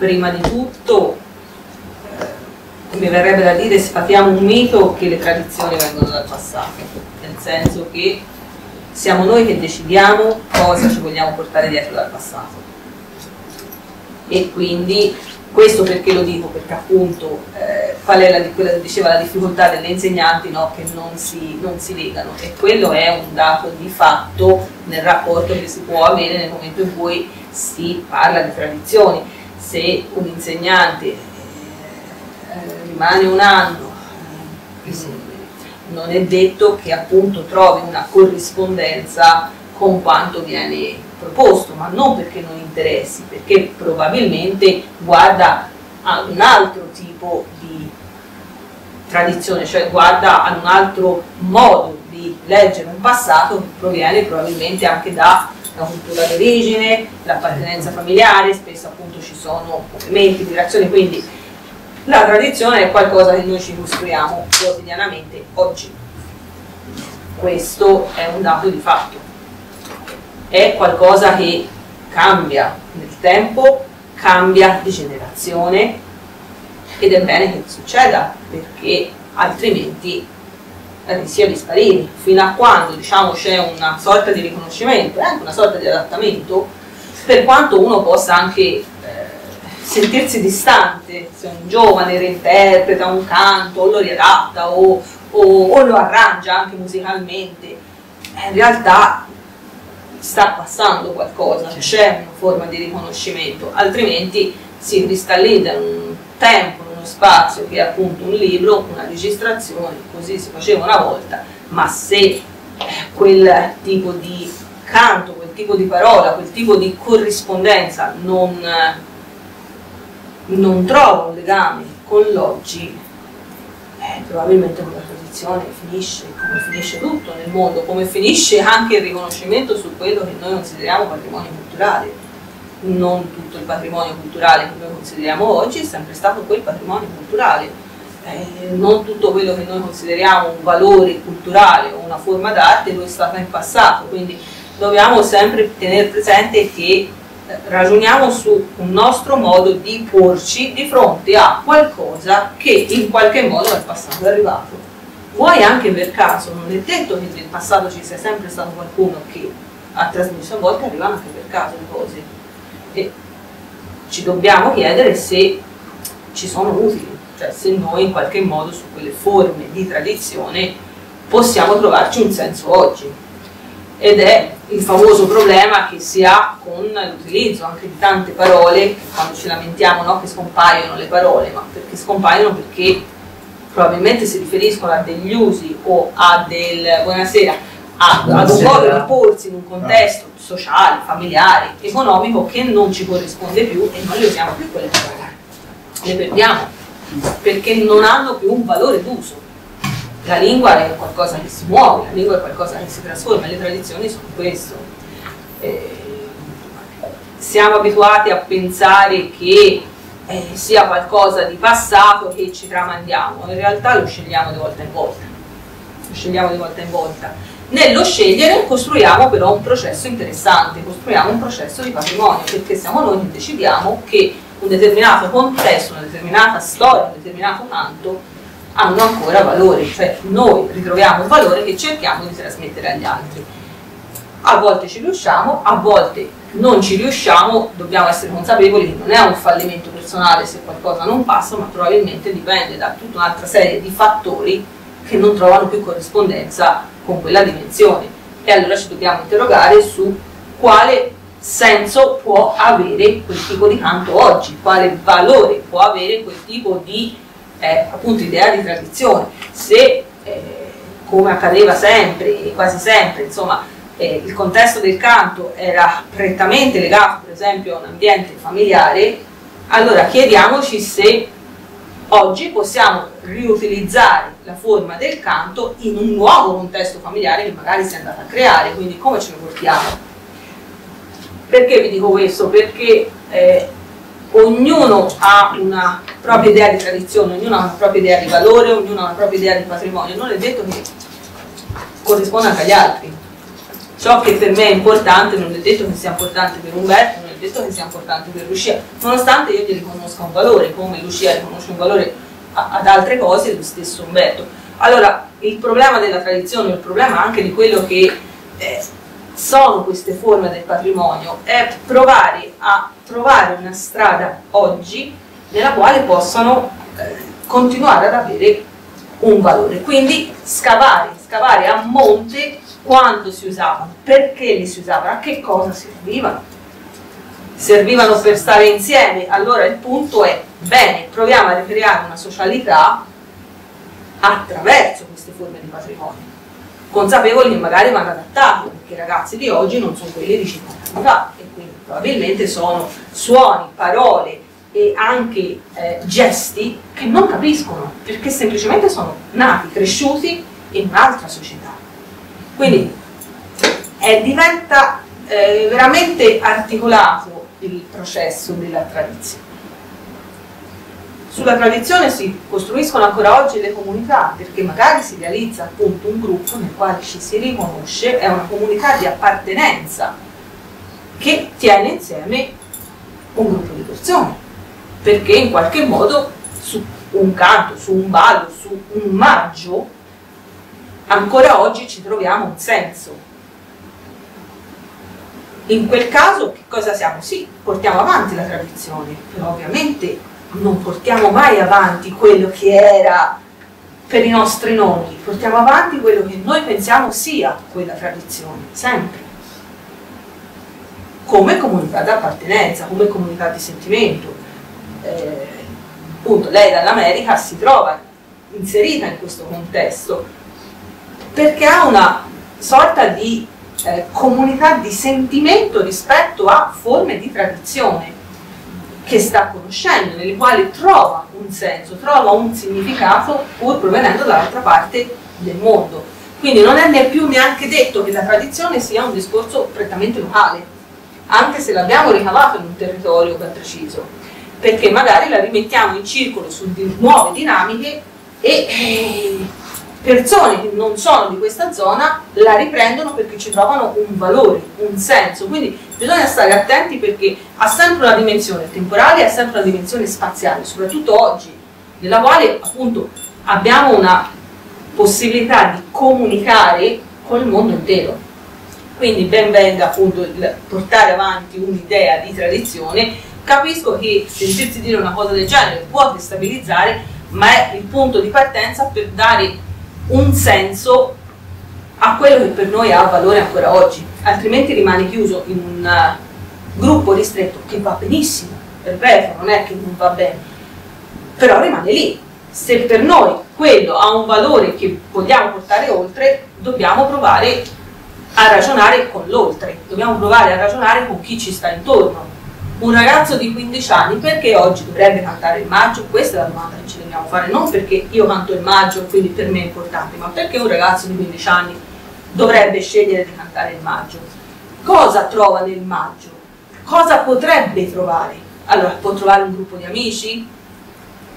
prima di tutto eh, mi verrebbe da dire sfatiamo un mito che le tradizioni vengono dal passato, nel senso che siamo noi che decidiamo cosa ci vogliamo portare dietro dal passato. E quindi questo perché lo dico? Perché appunto eh, qual è la, quella che diceva la difficoltà delle insegnanti no? che non si, non si legano e quello è un dato di fatto nel rapporto che si può avere nel momento in cui si parla di tradizioni. Se un insegnante eh, rimane un anno, non è detto che appunto trovi una corrispondenza con quanto viene proposto, ma non perché non interessi, perché probabilmente guarda a un altro tipo di tradizione, cioè guarda a un altro modo di leggere un passato che proviene probabilmente anche da la cultura d'origine, l'appartenenza familiare, spesso appunto ci sono movimenti, migrazioni, quindi la tradizione è qualcosa che noi ci costruiamo quotidianamente oggi. Questo è un dato di fatto è qualcosa che cambia nel tempo, cambia di generazione ed è bene che succeda perché altrimenti rischia di sparire. Fino a quando diciamo, c'è una sorta di riconoscimento e anche una sorta di adattamento per quanto uno possa anche eh, sentirsi distante se un giovane reinterpreta un canto o lo riadatta o, o, o lo arrangia anche musicalmente in realtà sta passando qualcosa, c'è una forma di riconoscimento, altrimenti si in un tempo, uno spazio che è appunto un libro, una registrazione, così si faceva una volta, ma se quel tipo di canto, quel tipo di parola, quel tipo di corrispondenza non, non trova un legame con l'oggi, eh, probabilmente quella tradizione finisce, come finisce tutto nel mondo, come finisce anche il riconoscimento su quello che noi consideriamo patrimonio culturale. Non tutto il patrimonio culturale che noi consideriamo oggi è sempre stato quel patrimonio culturale. Eh, non tutto quello che noi consideriamo un valore culturale o una forma d'arte lo è stato in passato, quindi dobbiamo sempre tenere presente che ragioniamo su un nostro modo di porci di fronte a qualcosa che in qualche modo nel passato è arrivato. Vuoi anche per caso, non è detto che nel passato ci sia sempre stato qualcuno che ha trasmesso, a volte arrivano anche per caso le cose. E ci dobbiamo chiedere se ci sono utili, cioè se noi in qualche modo su quelle forme di tradizione possiamo trovarci un senso oggi. Ed è il famoso problema che si ha con l'utilizzo anche di tante parole, quando ci lamentiamo no, che scompaiono le parole, ma perché scompaiono perché probabilmente si riferiscono a degli usi o a del buonasera, a, ad un modo di porsi in un contesto sociale, familiare, economico che non ci corrisponde più e non le usiamo più quelle parole, le perdiamo perché non hanno più un valore d'uso la lingua è qualcosa che si muove, la lingua è qualcosa che si trasforma, le tradizioni sono questo. Eh, siamo abituati a pensare che eh, sia qualcosa di passato che ci tramandiamo, in realtà lo scegliamo di volta in volta. Lo scegliamo di volta in volta. Nello scegliere costruiamo però un processo interessante, costruiamo un processo di patrimonio, perché siamo noi che decidiamo che un determinato contesto, una determinata storia, un determinato canto hanno ancora valore, cioè noi ritroviamo un valore che cerchiamo di trasmettere agli altri. A volte ci riusciamo, a volte non ci riusciamo, dobbiamo essere consapevoli che non è un fallimento personale se qualcosa non passa, ma probabilmente dipende da tutta un'altra serie di fattori che non trovano più corrispondenza con quella dimensione. E allora ci dobbiamo interrogare su quale senso può avere quel tipo di canto oggi, quale valore può avere quel tipo di eh, appunto idea di tradizione. Se, eh, come accadeva sempre, quasi sempre, insomma, eh, il contesto del canto era prettamente legato per esempio a un ambiente familiare, allora chiediamoci se oggi possiamo riutilizzare la forma del canto in un nuovo contesto familiare che magari si è andato a creare, quindi come ce lo portiamo? Perché vi dico questo? Perché eh, ognuno ha una propria idea di tradizione, ognuno ha una propria idea di valore, ognuno ha una propria idea di patrimonio, non è detto che corrisponda anche agli altri. Ciò che per me è importante non è detto che sia importante per Umberto, detto che sia importante per Lucia, nonostante io gli riconosca un valore, come Lucia riconosce un valore a, ad altre cose, lo stesso Umberto. Allora, il problema della tradizione, il problema anche di quello che eh, sono queste forme del patrimonio, è provare a trovare una strada oggi nella quale possano eh, continuare ad avere un valore. Quindi scavare, scavare a monte quando si usavano, perché li si usavano, a che cosa servivano. Servivano per stare insieme, allora il punto è, bene, proviamo a ricreare una socialità attraverso queste forme di patrimonio, consapevoli che magari vanno adattati, perché i ragazzi di oggi non sono quelli di 50 anni fa, e quindi probabilmente sono suoni, parole, e anche eh, gesti che non capiscono perché semplicemente sono nati, cresciuti in un'altra società. Quindi eh, diventa eh, veramente articolato il processo della tradizione. Sulla tradizione si costruiscono ancora oggi le comunità perché magari si realizza appunto un gruppo nel quale ci si riconosce, è una comunità di appartenenza che tiene insieme un gruppo di persone perché in qualche modo su un canto, su un ballo, su un maggio, ancora oggi ci troviamo un senso. In quel caso che cosa siamo? Sì, portiamo avanti la tradizione, però ovviamente non portiamo mai avanti quello che era per i nostri nonni, portiamo avanti quello che noi pensiamo sia quella tradizione, sempre. Come comunità d'appartenenza, come comunità di sentimento, eh, appunto lei dall'America si trova inserita in questo contesto perché ha una sorta di eh, comunità di sentimento rispetto a forme di tradizione che sta conoscendo, nelle quali trova un senso, trova un significato pur provenendo dall'altra parte del mondo. Quindi non è né più neanche detto che la tradizione sia un discorso prettamente locale, anche se l'abbiamo ricavato in un territorio ben preciso perché magari la rimettiamo in circolo su di nuove dinamiche e eh, persone che non sono di questa zona la riprendono perché ci trovano un valore, un senso. Quindi bisogna stare attenti perché ha sempre una dimensione temporale e ha sempre una dimensione spaziale, soprattutto oggi, nella quale appunto abbiamo una possibilità di comunicare con il mondo intero. Quindi ben venga appunto il portare avanti un'idea di tradizione Capisco che sentirsi dire una cosa del genere può destabilizzare, ma è il punto di partenza per dare un senso a quello che per noi ha valore ancora oggi, altrimenti rimane chiuso in un uh, gruppo ristretto che va benissimo, perfetto, non è che non va bene, però rimane lì. Se per noi quello ha un valore che vogliamo portare oltre, dobbiamo provare a ragionare con l'oltre, dobbiamo provare a ragionare con chi ci sta intorno, un ragazzo di 15 anni perché oggi dovrebbe cantare il maggio? Questa è la domanda che ci dobbiamo fare, non perché io canto il maggio, quindi per me è importante, ma perché un ragazzo di 15 anni dovrebbe scegliere di cantare il maggio? Cosa trova nel maggio? Cosa potrebbe trovare? Allora, può trovare un gruppo di amici?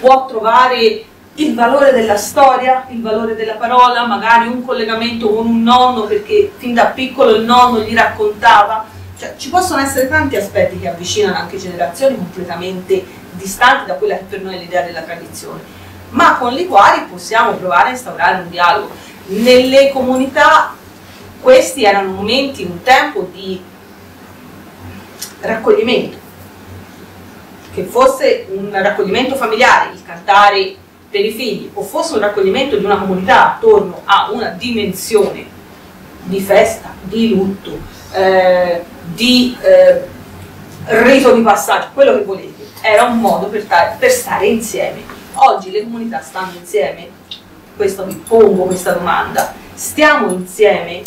Può trovare il valore della storia, il valore della parola, magari un collegamento con un nonno perché fin da piccolo il nonno gli raccontava cioè, ci possono essere tanti aspetti che avvicinano anche generazioni completamente distanti da quella che per noi è l'idea della tradizione, ma con le quali possiamo provare a instaurare un dialogo. Nelle comunità questi erano momenti, un tempo di raccoglimento, che fosse un raccoglimento familiare, il cantare per i figli, o fosse un raccoglimento di una comunità attorno a una dimensione di festa, di lutto, eh, di eh, rito di passaggio, quello che volete, era un modo per, per stare insieme. Oggi le comunità stanno insieme? Questo vi pongo questa domanda. Stiamo insieme?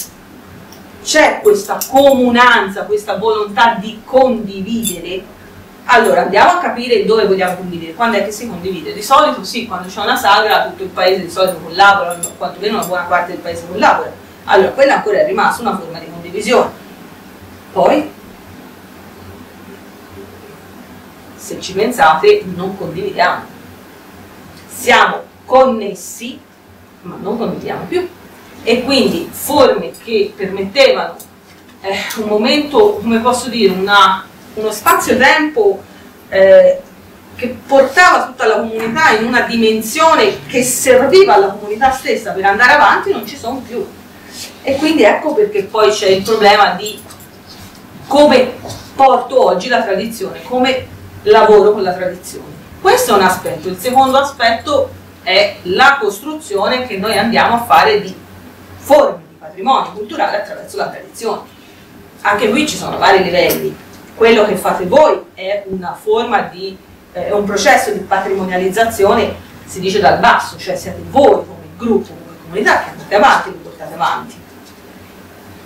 C'è questa comunanza, questa volontà di condividere? Allora andiamo a capire dove vogliamo condividere, quando è che si condivide. Di solito sì, quando c'è una sagra tutto il paese di solito collabora, quantomeno una buona parte del paese collabora. Allora quella ancora è rimasta una forma di condivisione poi, se ci pensate, non condividiamo. Siamo connessi, ma non condividiamo più. E quindi forme che permettevano eh, un momento, come posso dire, una, uno spazio-tempo eh, che portava tutta la comunità in una dimensione che serviva alla comunità stessa per andare avanti, non ci sono più. E quindi ecco perché poi c'è il problema di come porto oggi la tradizione, come lavoro con la tradizione. Questo è un aspetto. Il secondo aspetto è la costruzione che noi andiamo a fare di forme di patrimonio culturale attraverso la tradizione. Anche qui ci sono vari livelli. Quello che fate voi è una forma di, eh, un processo di patrimonializzazione, si dice dal basso, cioè siete voi come gruppo, come comunità che andate avanti, lo portate avanti.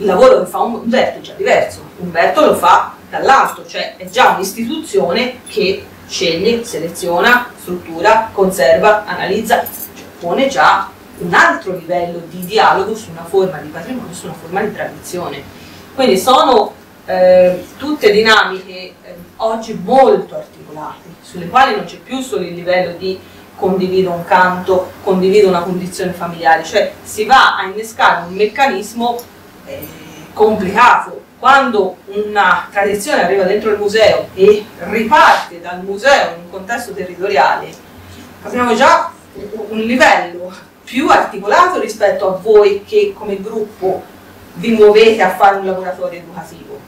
Il lavoro che fa Umberto è già diverso, Umberto lo fa dall'alto, cioè è già un'istituzione che sceglie, seleziona, struttura, conserva, analizza, cioè pone già un altro livello di dialogo su una forma di patrimonio, su una forma di tradizione. Quindi sono eh, tutte dinamiche eh, oggi molto articolate, sulle quali non c'è più solo il livello di condivido un canto, condivido una condizione familiare, cioè si va a innescare un meccanismo complicato, quando una tradizione arriva dentro il museo e riparte dal museo in un contesto territoriale, abbiamo già un livello più articolato rispetto a voi che come gruppo vi muovete a fare un laboratorio educativo.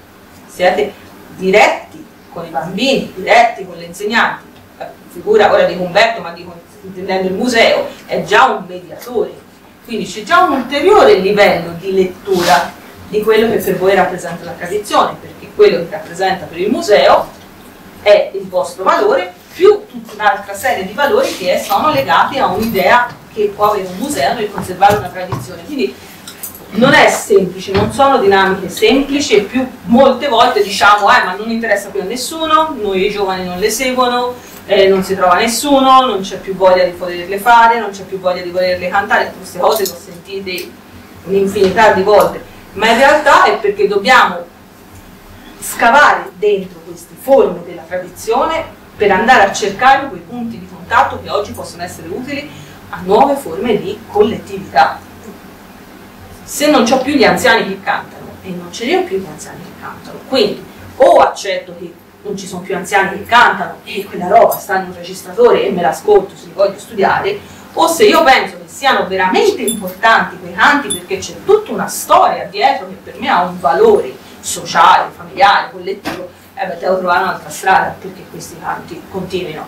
Siete diretti con i bambini, diretti con gli insegnanti. La figura ora di Umberto, ma dico intendendo il museo, è già un mediatore. Quindi c'è già un ulteriore livello di lettura di quello che per voi rappresenta la tradizione, perché quello che rappresenta per il museo è il vostro valore più tutta un'altra serie di valori che sono legati a un'idea che può avere un museo nel conservare una tradizione. Quindi non è semplice, non sono dinamiche semplici e più molte volte diciamo eh, ma non interessa più a nessuno, noi i giovani non le seguono, eh, non si trova nessuno, non c'è più voglia di poterle fare, non c'è più voglia di volerle cantare, queste cose le ho sentite un'infinità di volte ma in realtà è perché dobbiamo scavare dentro queste forme della tradizione per andare a cercare quei punti di contatto che oggi possono essere utili a nuove forme di collettività. Se non ho più gli anziani che cantano e non ce li ho più gli anziani che cantano, quindi o accetto che non ci sono più anziani che cantano e quella roba sta in un registratore e me l'ascolto se li voglio studiare, o se io penso che siano veramente importanti quei canti perché c'è tutta una storia dietro che per me ha un valore sociale, familiare, collettivo, eh beh, devo trovare un'altra strada perché questi canti continuino.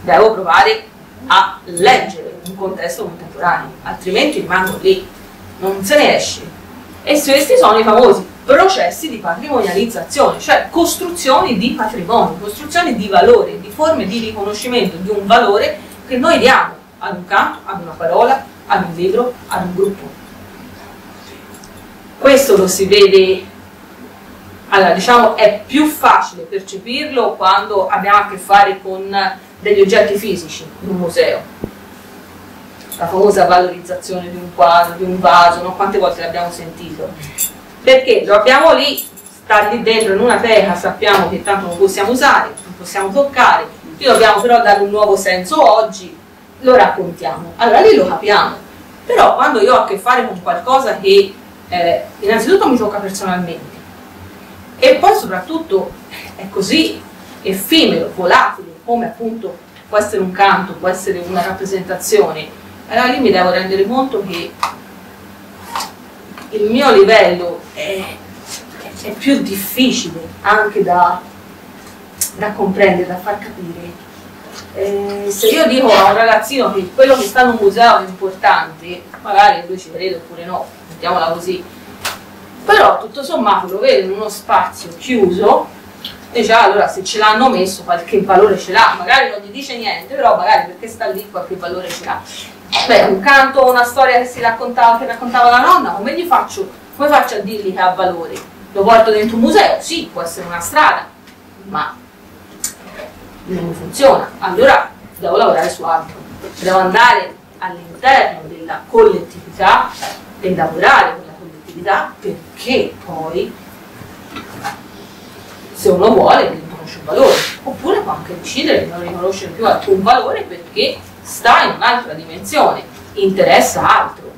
Devo provare a leggere un contesto contemporaneo, altrimenti rimango lì, non se ne esce. E questi sono i famosi processi di patrimonializzazione, cioè costruzioni di patrimonio, costruzioni di valore, di forme di riconoscimento di un valore che noi diamo ad un canto, ad una parola, ad un libro, ad un gruppo. Questo lo si vede, allora diciamo è più facile percepirlo quando abbiamo a che fare con degli oggetti fisici in un museo. La famosa valorizzazione di un quadro, di un vaso, no? quante volte l'abbiamo sentito? Perché lo abbiamo lì, sta lì dentro in una teca, sappiamo che tanto non possiamo usare, non possiamo toccare, gli dobbiamo però dare un nuovo senso oggi, lo raccontiamo. Allora lì lo capiamo. Però quando io ho a che fare con qualcosa che eh, innanzitutto mi tocca personalmente e poi soprattutto è così effimero, volatile, come appunto può essere un canto, può essere una rappresentazione, allora lì mi devo rendere conto che il mio livello è, è più difficile anche da, da comprendere, da far capire. Eh, se io dico a un ragazzino che quello che sta in un museo è importante, magari lui ci crede oppure no, mettiamola così, però tutto sommato lo vede in uno spazio chiuso e già allora se ce l'hanno messo qualche valore ce l'ha, magari non gli dice niente, però magari perché sta lì qualche valore ce l'ha. Beh, un canto, una storia che si raccontava, che raccontava la nonna, come gli faccio, come faccio a dirgli che ha valore? Lo porto dentro un museo? Sì, può essere una strada, ma non funziona, allora devo lavorare su altro, devo andare all'interno della collettività e lavorare con la collettività perché poi se uno vuole riconosce un valore, oppure può anche decidere di non riconoscere più alcun valore perché sta in un'altra dimensione, interessa altro.